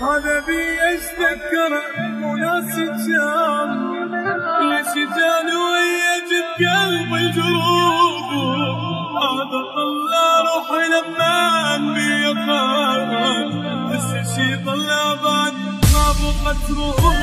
هذا بي اتذكر وناس الجام ليش جان ويج بقلب الجروب هذا طلع روحي لما بي بس شي طلع بعد ما بقت روحي